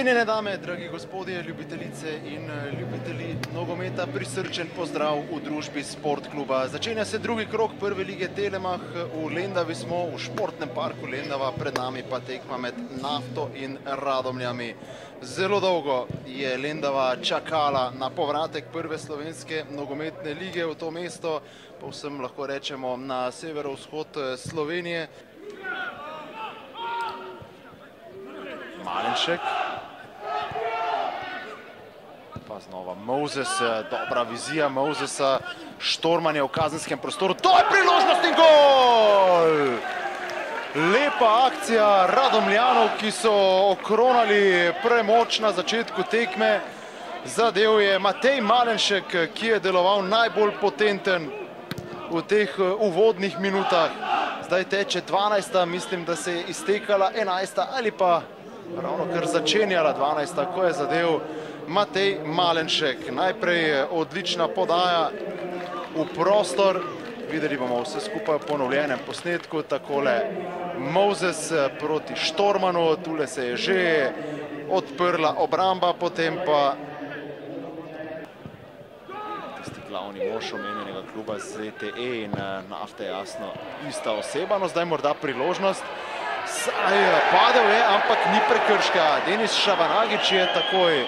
Cenjene dame, dragi gospodje, ljubitelice in eh, ljubitelji nogometa, prisrčen pozdrav v družbi Sport kluba. Začenja se drugi krok prve lige Telemah. V Lendavi smo v športnem parku Lendava, pred nami pa tekma med Nafto in Radomljami. Zelo dolgo je Lendava čakala na povratek prve slovenske nogometne lige v to mesto, povsem lahko rečemo na severovzhod eh, Slovenije. Malenšek. Pa znova Moses, eh, dobra vizija Mosesa, štormanje v kazenskem prostoru. To je priložnost in gol! Lepa akcija Radomljanov, ki so okronali premoč na začetku tekme. Zadev je Matej Malenšek, ki je deloval najbolj potenten v teh eh, uvodnih minutah. Zdaj teče 12. mislim, da se je iztekala 11. ali pa ravno kar začenjala 12. ko je zadev Matej Malenšek. Najprej odlična podaja v prostor. Videli bomo vse skupaj v ponovljenem posnetku. Takole Moses proti Štormanu. Tule se je že odprla obramba, potem pa tisti glavni mož omenjenega kluba ZTE in nafte jasno ista oseba. No zdaj morda priložnost. Saj padel je, ampak ni prekrška. Denis Šavanagič je takoj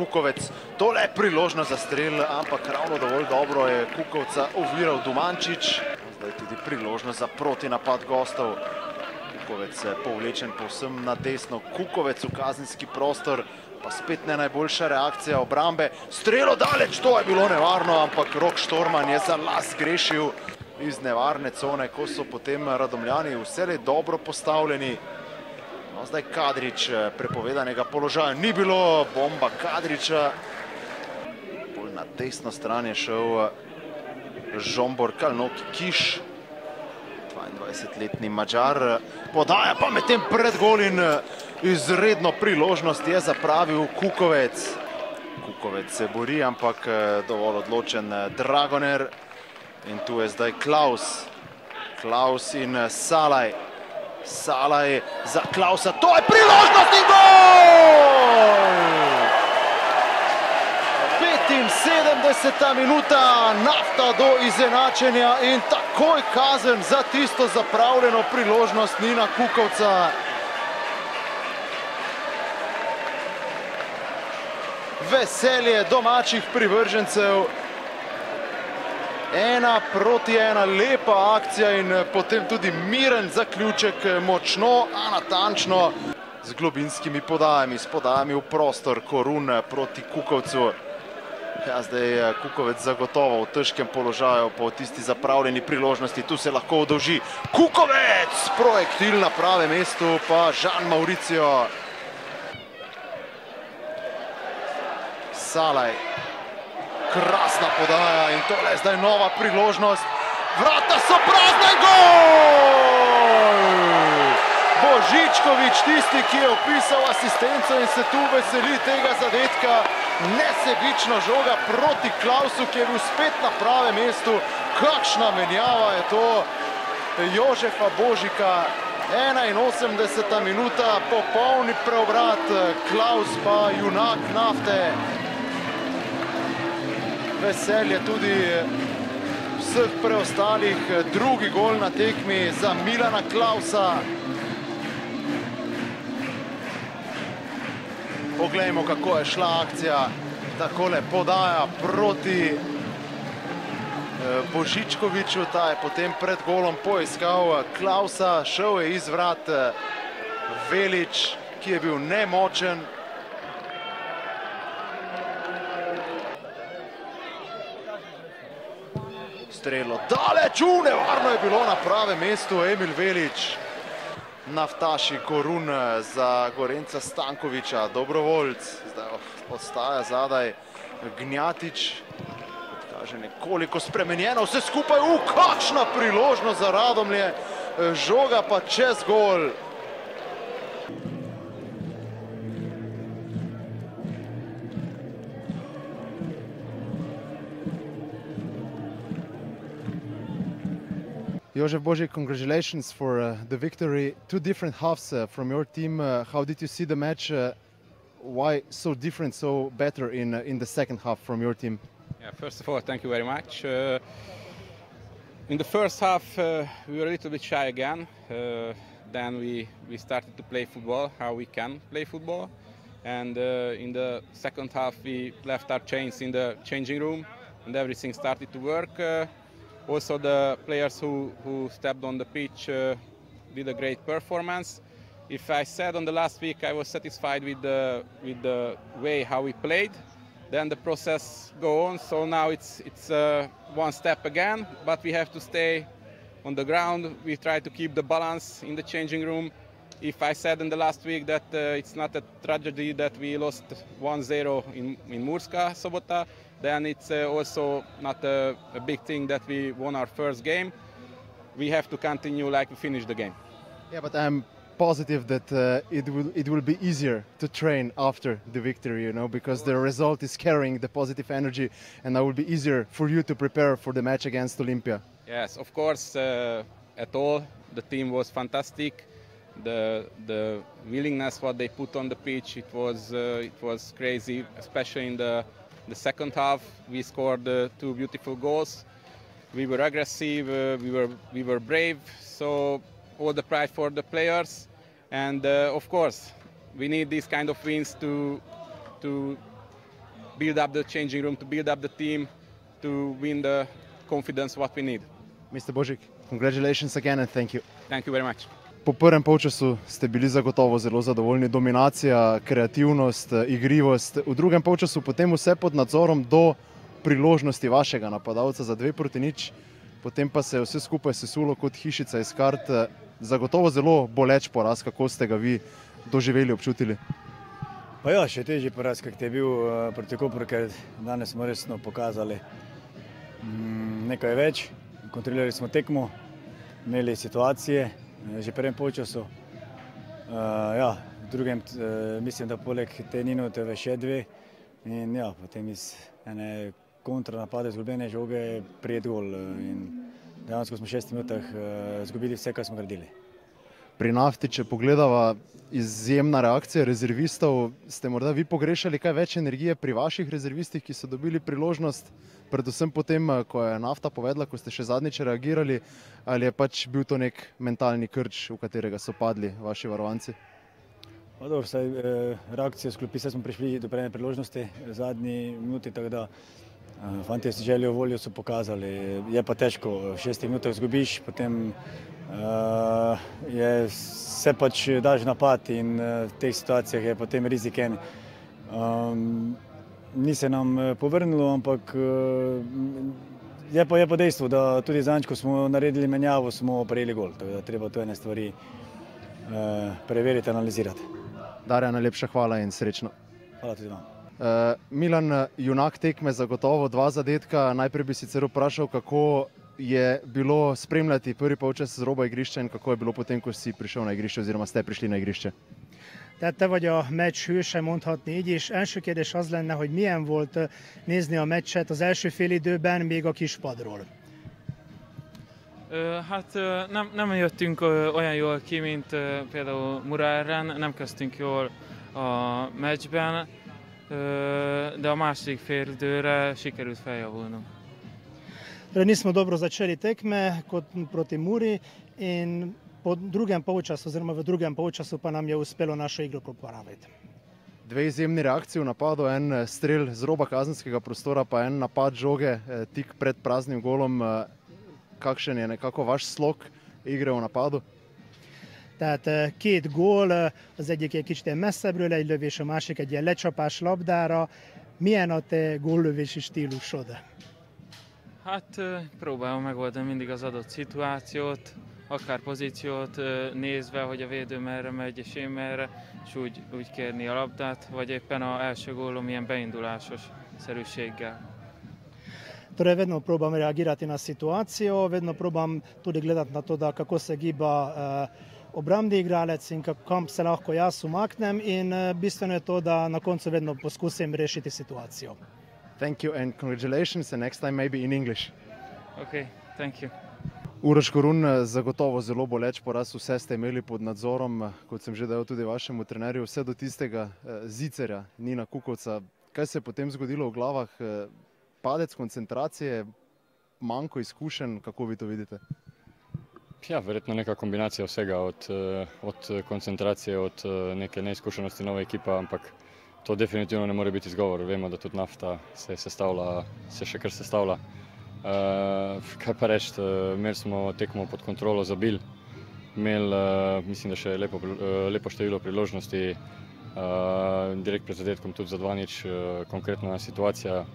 Kukovec. Tole je priložnost za strel, ampak ravno dovolj dobro je Kukovca oviral Dumančič. Zdaj tudi priložnost za protinapad gostov. Kukovec povlečen povsem na desno. Kukovec v kazenski prostor, pa spet ne najboljša reakcija obrambe. Strelo daleč, to je bilo nevarno, ampak Rok Štorman je za las grešil iz nevarne cone, ko so potem Radomljani vsele dobro postavljeni. No, zdaj Kadrič prepovedanega položaja ni bilo, bomba Kadriča. Bolj na desno stran je šel Žombor Kalnoki Kiš, 22-letni Mađar. Podaja pa med tem pred gol in izredno priložnost je zapravil Kukovec. Kukovec se bori, ampak dovolj odločen Dragoner. In tu je zdaj Klaus. Klaus in Salaj. Salaj za Klausa. To je priložnost in gol! 75. minuta, nafta do izenačenja in takoj kazen za tisto zapravljeno priložnost Nina Kukovca. Veselje domačih privržencev. Ena proti ena, lepa akcija in potem tudi miren zaključek, močno, a natančno z globinskimi podajami, s podajami v prostor, Korun proti Kukovcu. Ja, zdaj je Kukovec zagotovo v težkem položaju po tisti zapravljeni priložnosti, tu se lahko odolži Kukovec, projektil na pravem mestu, pa Žan Mauricio. Salaj. Krasna podaja in tole je zdaj nova priložnost. Vrata so prazna in gol! Božičkovič, tisti, ki je opisal asistenco in se tu veseli tega zadetka. Nesebično žoga proti Klausu, ki je bil spet na pravem mestu. Kakšna menjava je to Jožefa Božika. 81. minuta, popolni preobrat. Klaus pa junak nafte veselje tudi vseh preostalih. Drugi gol na tekmi za Milana Klausa. Poglejmo, kako je šla akcija. Takole podaja proti Božičkoviču. Ta je potem pred golom poiskal Klausa. Šel je iz vrat Velič, ki je bil nemočen. Strelo daleč, u, nevarno je bilo na pravem mestu Emil Velič. Naftaši Korun za Gorenca Stankoviča, dobrovoljc, zdaj ostaja zadaj Gnjatič. Kaže nekoliko spremenjeno, vse skupaj, u, kakšna priložnost za Radomlje, žoga pa čez gol. Josef Božic, congratulations for uh, the victory. Two different halves uh, from your team. Uh, how did you see the match? Uh, why so different, so better in uh, in the second half from your team? Yeah, first of all, thank you very much. Uh, in the first half, we were a little bit shy again. Then we, we started to play football, how we can play football. And in the second half, we left our chains in the changing room, and everything started to work. Also, the players who, who stepped on the pitch uh, did a great performance. If I said on the last week I was satisfied with the, with the way how we played, then the process go on. So now it's it's uh, one step again, but we have to stay on the ground. We try to keep the balance in the changing room. If I said in the last week that uh, it's not a tragedy that we lost 1-0 in, in Murska Sobota, then it's uh, also not a, a big thing that we won our first game. We have to continue like we finished the game. Yeah, but I'm positive that uh, it will it will be easier to train after the victory, you know, because the result is carrying the positive energy, and that will be easier for you to prepare for the match against Olympia. Yes, of course. Uh, at all, the team was fantastic. The the willingness what they put on the pitch, it was uh, it was crazy. Especially in the the second half, we scored uh, two beautiful goals. We were aggressive. Uh, we were we were brave. So all the pride for the players, and uh, of course, we need these kind of wins to to build up the changing room, to build up the team, to win the confidence what we need. Mr. Božic, congratulations again and thank you. Thank you very much. Po prvem polčasu ste bili zagotovo zelo zadovoljni. Dominacija, kreativnost, igrivost. V drugem polčasu potem vse pod nadzorom do priložnosti vašega napadalca za dve proti nič. Potem pa se je vse skupaj sesulo kot hišica iz kart. Zagotovo zelo boleč poraz, kako ste ga vi doživeli, občutili. Pa ja, še težji poraz, kot je bil uh, proti Kopru, ker danes smo resno pokazali mm, nekaj več. Kontrolirali smo tekmo, imeli situacije, eh, že prvem polčasu. Uh, ja, v drugem uh, mislim, da poleg te minute še dve. In ja, potem iz ene kontranapade, izgubljene žoge, prijet gol. In dejansko smo v šestih minutah uh, izgubili vse, kar smo gradili. Pri nafti, če pogledava izjemna reakcija rezervistov, ste morda vi pogrešali kaj več energije pri vaših rezervistih, ki so dobili priložnost, predvsem potem, ko je nafta povedala, ko ste še zadnjič reagirali, ali je pač bil to nek mentalni krč, v katerega so padli vaši varovanci? Pa dobro, vsaj, eh, reakcijo sklopi, saj smo prišli do prejne priložnosti zadnji minuti, tako da eh, fanti si željo voljo so pokazali. Je pa težko, v šestih minutah zgubiš, potem Uh, je, se pač daš napad in uh, v teh situacijah je potem rizik en. Um, ni se nam povrnilo, ampak uh, je, pa, je pa dejstvo, da tudi zanj, ko smo naredili menjavo, smo prejeli gol. Tako da treba to ene stvari uh, preveriti, analizirati. Darja, najlepša hvala in srečno. Hvala tudi vam. Uh, Milan, junak tekme, zagotovo dva zadetka. Najprej bi sicer vprašal, kako je bilo spremljati prvi polčas z roba igrišča in kako je bilo potem, ko si prišel na igrišče oziroma ste prišli na igrišče? Tehát te vagy a meccs hőse, mondhatni így, és első kérdés az lenne, hogy milyen volt nézni a meccset az első fél időben, még a kispadról. Hát nem, nem jöttünk olyan jól ki, mint például ellen, nem kezdtünk jól a meccsben, de a második fél időre sikerült feljavulnunk. Nismo dobro začeli tekme kot proti Muri in po drugem polčasu, oziroma v drugem polčasu, pa nam je uspelo našo igro popraviti. Dve izjemni reakciji v napadu, en strel z roba kazenskega prostora, pa en napad žoge tik pred praznim golom. Kakšen je nekako vaš slog igre v napadu? Tehát két gól, az egyik egy kicsit messzebbről egy lövés, a másik egy ilyen lecsapás labdára. Milyen a te góllövési stílusod? Hát próbálom megoldani mindig az adott szituációt, akár pozíciót nézve, hogy a védő merre megy és én merre, és úgy, úgy kérni a labdát, vagy éppen a első gólom ilyen beindulásos szerűséggel. Torej, vedno probam reagirati na situacijo, vedno probam tudi gledati na to, da kako se giba uh, obrambni igralec in kam se lahko jaz umaknem. In uh, bistveno je to, da na koncu vedno poskusim rešiti situacijo. Thank you and congratulations, and next time maybe in English. Okay, thank you. Uroš Korun, zagotovo zelo boleč poraz, vse ste imeli pod nadzorom, kot sem že dejal tudi vašemu trenerju, vse do tistega eh, zicerja Nina Kukovca. Kaj se je potem zgodilo v glavah? Eh, padec koncentracije, manjko izkušenj, kako vi to vidite? Ja, verjetno neka kombinacija vsega, od, eh, od koncentracije, od neke neizkušenosti nove ekipe, ampak to definitivno ne more biti izgovor. Vemo, da tudi nafta se sestavlja, se še kar sestavlja. Uh, kaj pa reči, uh, imeli smo tekmo pod kontrolo za bil, imeli uh, mislim, da še lepo, uh, lepo število priložnosti, uh, direkt pred zadetkom tudi za dva nič, uh, konkretna situacija,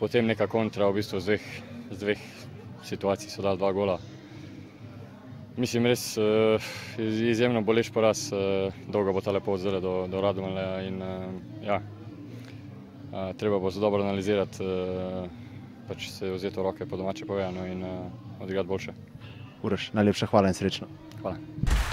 potem neka kontra, v bistvu z dveh, z dveh situacij so dali dva gola. Mislim, res uh, izjemno boleč poraz, uh, dolgo bo ta lepo odzela do, do Radomela in uh, ja, uh, treba bo se dobro analizirati. Uh, pač se vzeti v roke po domače povedano in uh, odigrati boljše. Uraš, najlepša hvala in srečno. Hvala.